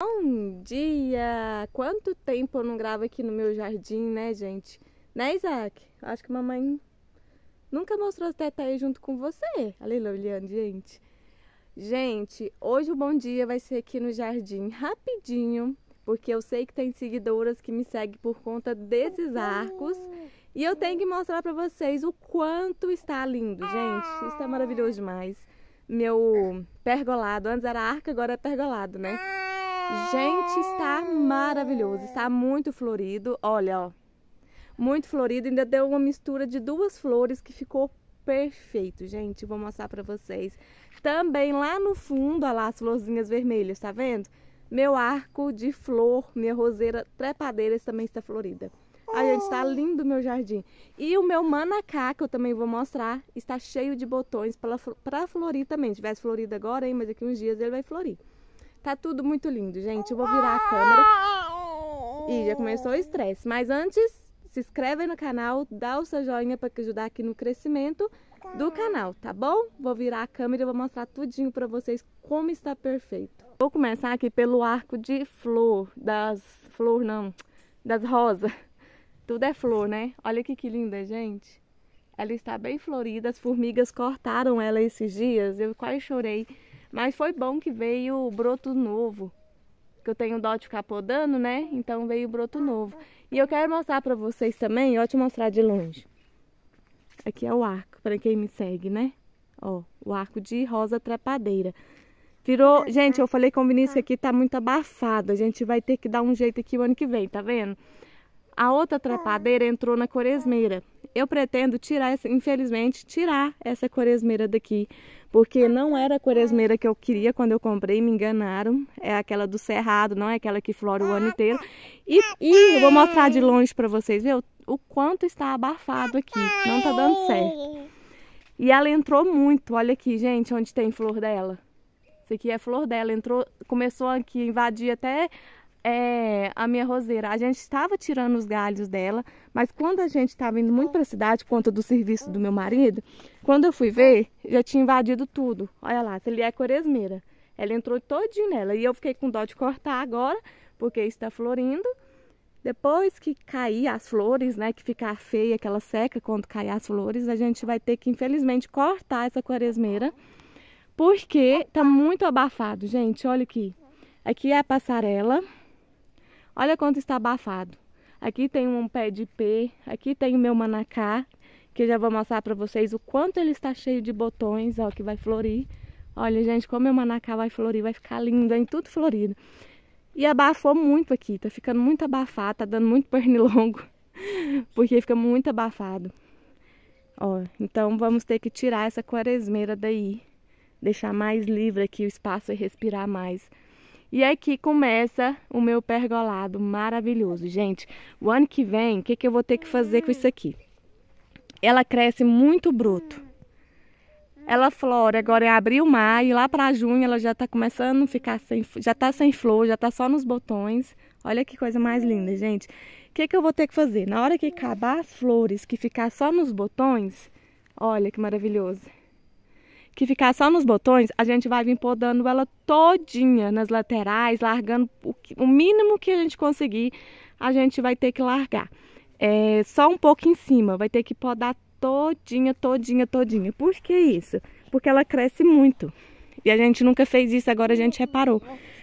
Bom dia! Quanto tempo eu não gravo aqui no meu jardim, né, gente? Né, Isaac? Acho que mamãe nunca mostrou as tetas junto com você. Olhando, gente. Gente, hoje o bom dia vai ser aqui no jardim, rapidinho, porque eu sei que tem seguidoras que me seguem por conta desses arcos. E eu tenho que mostrar para vocês o quanto está lindo, gente. Está maravilhoso demais. Meu pergolado, antes era arca, agora é pergolado, né? Gente, está maravilhoso, está muito florido. Olha, ó, muito florido. Ainda deu uma mistura de duas flores que ficou perfeito, gente. Vou mostrar para vocês. Também lá no fundo, olha lá as florzinhas vermelhas, tá vendo? Meu arco de flor, minha roseira trepadeira também está florida. A gente, está lindo o meu jardim. E o meu manacá, que eu também vou mostrar, está cheio de botões para florir também. Se tivesse florido agora, hein, mas daqui uns dias ele vai florir. Tá tudo muito lindo, gente. Eu vou virar a câmera. E já começou o estresse. Mas antes, se inscreve no canal, dá o seu joinha para ajudar aqui no crescimento do canal, tá bom? Vou virar a câmera e vou mostrar tudinho para vocês como está perfeito. Vou começar aqui pelo arco de flor, das flor não, das rosas. Tudo é flor, né? Olha aqui que linda, gente. Ela está bem florida, as formigas cortaram ela esses dias, eu quase chorei mas foi bom que veio o broto novo. Que eu tenho dó de ficar podando, né? Então veio o broto novo. E eu quero mostrar para vocês também, ó, te mostrar de longe. Aqui é o arco, para quem me segue, né? Ó, o arco de rosa trepadeira. Virou... Gente, eu falei com o Vinícius que aqui tá muito abafado. A gente vai ter que dar um jeito aqui o ano que vem, tá vendo? A outra trepadeira entrou na coresmeira. Eu pretendo tirar, essa, infelizmente, tirar essa coresmeira daqui porque não era a coresmeira que eu queria quando eu comprei, me enganaram. É aquela do cerrado, não é aquela que flora o ano inteiro. E, e vou mostrar de longe para vocês o, o, quanto está abafado aqui. Não tá dando certo. E ela entrou muito, olha aqui, gente, onde tem flor dela. Isso aqui é flor dela, entrou, começou aqui, invadir até é, a minha roseira. A gente estava tirando os galhos dela, mas quando a gente estava indo muito para a cidade, por conta do serviço do meu marido, quando eu fui ver, já tinha invadido tudo. Olha lá, ali é coresmeira. Ela entrou todinho nela e eu fiquei com dó de cortar agora, porque está florindo. Depois que cair as flores, né, que ficar feia, que ela seca quando cair as flores, a gente vai ter que, infelizmente, cortar essa quaresmeira, porque tá muito abafado, gente, olha aqui. Aqui é a passarela, Olha quanto está abafado. Aqui tem um pé de pé, aqui tem o meu manacá, que já vou mostrar para vocês o quanto ele está cheio de botões, ó, que vai florir. Olha, gente, como meu manacá vai florir, vai ficar lindo, hein? Tudo florido. E abafou muito aqui, tá ficando muito abafado, tá dando muito pernilongo, porque fica muito abafado. Ó, então vamos ter que tirar essa quaresmeira daí, deixar mais livre aqui o espaço e respirar mais. E aqui começa o meu pergolado maravilhoso. Gente, o ano que vem, o que, que eu vou ter que fazer com isso aqui? Ela cresce muito bruto. Ela flora agora em abril, maio, lá para junho ela já está começando a ficar sem, já está sem flor, já está só nos botões. Olha que coisa mais linda, gente. O que, que eu vou ter que fazer? Na hora que acabar as flores, que ficar só nos botões, olha que maravilhoso que ficar só nos botões, a gente vai vir podando ela todinha nas laterais, largando o, o mínimo que a gente conseguir, a gente vai ter que largar. É, só um pouco em cima, vai ter que podar todinha, todinha, todinha. Por que isso? Porque ela cresce muito. E a gente nunca fez isso, agora a gente reparou.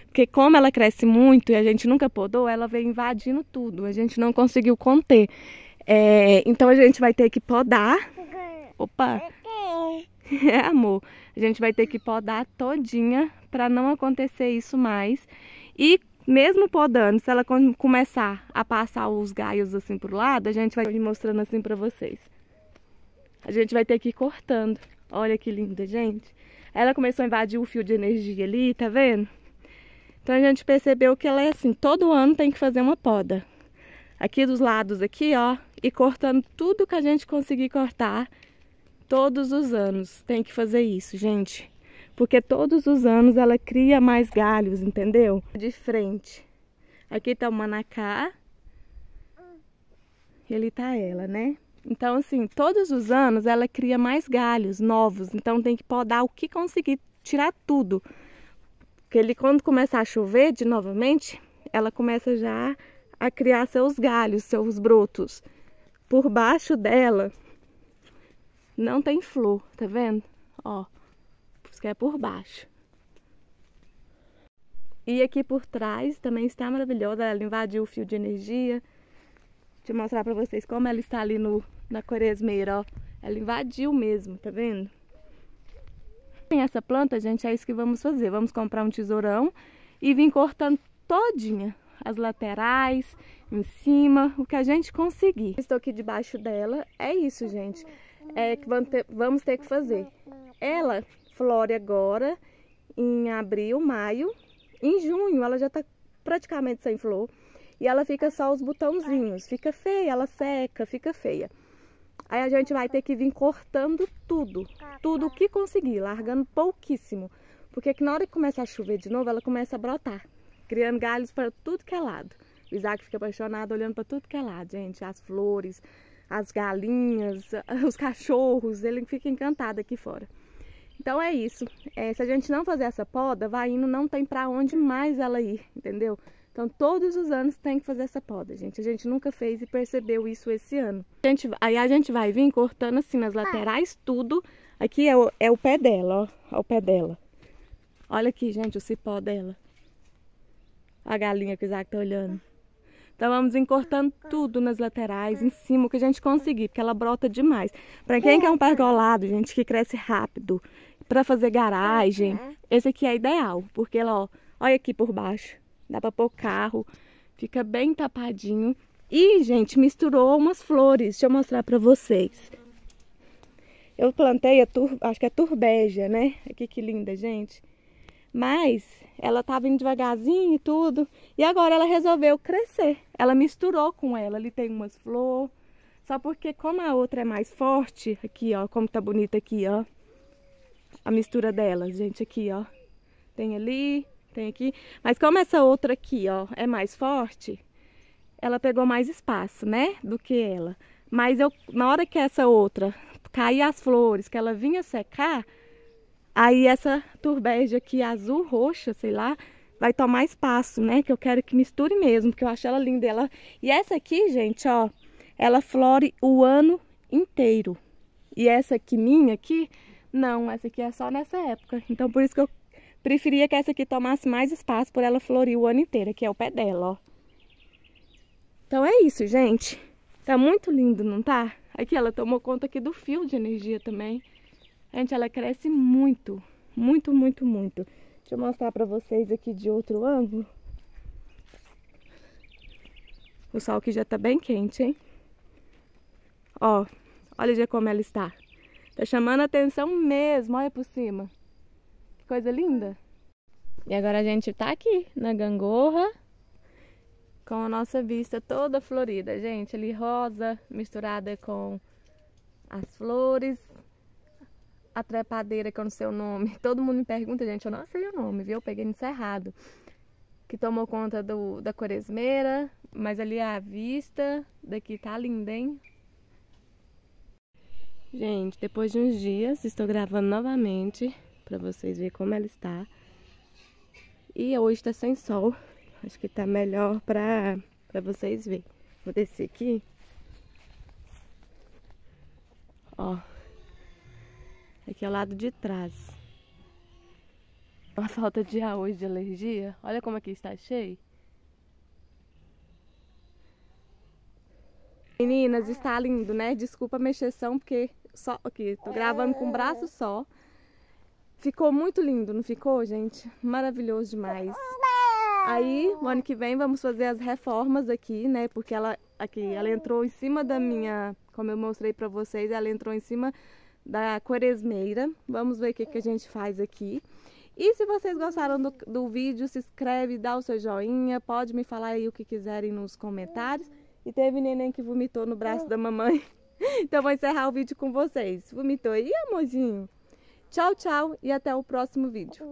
Porque como ela cresce muito e a gente nunca podou, ela veio invadindo tudo. A gente não conseguiu conter. É, então a gente vai ter que podar. Opa! É, amor, a gente vai ter que podar todinha para não acontecer isso mais. E mesmo podando, se ela começar a passar os galhos assim pro lado, a gente vai mostrando assim para vocês. A gente vai ter que ir cortando. Olha que linda, gente. Ela começou a invadir o fio de energia ali, tá vendo? Então a gente percebeu que ela é assim, todo ano tem que fazer uma poda. Aqui dos lados aqui, ó, e cortando tudo que a gente conseguir cortar Todos os anos tem que fazer isso, gente. Porque todos os anos ela cria mais galhos, entendeu? De frente. Aqui tá o manacá. E ali tá ela, né? Então, assim, todos os anos ela cria mais galhos novos. Então tem que podar o que conseguir, tirar tudo. Porque ele, quando começar a chover de novamente, ela começa já a criar seus galhos, seus brotos. Por baixo dela não tem flor, tá vendo? Ó, isso que é por baixo. E aqui por trás também está maravilhosa, ela invadiu o fio de energia. Deixa eu mostrar pra vocês como ela está ali no, na coresmeira, ó. Ela invadiu mesmo, tá vendo? Essa planta, gente, é isso que vamos fazer. Vamos comprar um tesourão e vir cortando todinha. As laterais, em cima, o que a gente conseguir. Estou aqui debaixo dela. É isso, gente. É que vamos ter, que fazer. Ela flore agora em abril, maio. Em junho ela já está praticamente sem flor. E ela fica só os botãozinhos. Fica feia, ela seca, fica feia. Aí a gente vai ter que vir cortando tudo, tudo o que conseguir, largando pouquíssimo. Porque que na hora que começa a chover de novo, ela começa a brotar, criando galhos para tudo que é lado. O Isaac fica apaixonado olhando para tudo que é lado, gente. As flores, as galinhas, os cachorros, ele fica encantado aqui fora. Então é isso. É, se a gente não fazer essa poda, vai indo, não tem para onde mais ela ir, entendeu? Então, todos os anos tem que fazer essa poda, gente. A gente nunca fez e percebeu isso esse ano. A gente, aí a gente vai vir cortando assim nas laterais tudo. Aqui é o, é o pé dela, ó. ó. o pé dela. Olha aqui, gente, o cipó dela. A galinha que o Isaac tá olhando. Então vamos encortando tudo nas laterais, em cima, o que a gente conseguir, porque ela brota demais. Para quem quer um pergolado, gente, que cresce rápido, para fazer garagem, esse aqui é ideal, porque ela, ó, olha aqui por baixo. Dá para pôr carro. Fica bem tapadinho. E, gente, misturou umas flores. Deixa eu mostrar para vocês. Eu plantei a tur... acho que é turbeja, né? Aqui que linda, gente. Mas ela tava indo devagarzinho e tudo. E agora ela resolveu crescer. Ela misturou com ela. Ali tem umas flores. Só porque como a outra é mais forte, aqui, ó, como tá bonita aqui, ó. A mistura delas, gente, aqui, ó. Tem ali, tem aqui. Mas como essa outra aqui, ó, é mais forte, ela pegou mais espaço, né, do que ela. Mas eu, na hora que essa outra cair as flores, que ela vinha secar, aí essa turbeja aqui azul, roxa, sei lá, vai tomar espaço, né? Que eu quero que misture mesmo, porque eu acho ela linda. Ela... E essa aqui, gente, ó, ela flore o ano inteiro. E essa aqui minha aqui, não, essa aqui é só nessa época. Então por isso que eu Preferia que essa aqui tomasse mais espaço por ela florir o ano inteiro, que é o pé dela, ó. Então é isso, gente. Tá muito lindo, não tá? Aqui ela tomou conta aqui do fio de energia também. Gente, ela cresce muito, muito, muito, muito. Deixa eu mostrar pra vocês aqui de outro ângulo. O sol aqui já tá bem quente, hein? Ó, olha já como ela está. Tá chamando atenção mesmo, olha por cima coisa linda. E agora a gente tá aqui na gangorra com a nossa vista toda florida, gente. Ali rosa misturada com as flores. A trepadeira, que eu não sei o nome. Todo mundo me pergunta, gente, eu não sei o nome, viu? Eu peguei no cerrado. Que tomou conta do, da coresmeira. Mas ali a vista daqui tá linda, hein? Gente, depois de uns dias, estou gravando novamente para vocês verem como ela está. E hoje tá sem sol. Acho que tá melhor para pra vocês verem. Vou descer aqui. Ó. Aqui é o lado de trás. Uma falta de ar hoje de alergia. Olha como aqui está cheio. Meninas, está lindo, né? Desculpa a mexeção, porque só aqui, tô gravando com o braço só. Ficou muito lindo, não ficou, gente? Maravilhoso demais. Aí, o ano que vem, vamos fazer as reformas aqui, né? Porque ela, aqui, ela entrou em cima da minha, como eu mostrei pra vocês, ela entrou em cima da quaresmeira. Vamos ver o que, que a gente faz aqui. E se vocês gostaram do, do vídeo, se inscreve, dá o seu joinha, pode me falar aí o que quiserem nos comentários. E teve neném que vomitou no braço da mamãe. Então vou encerrar o vídeo com vocês. Vomitou aí, amorzinho? Tchau, tchau e até o próximo vídeo.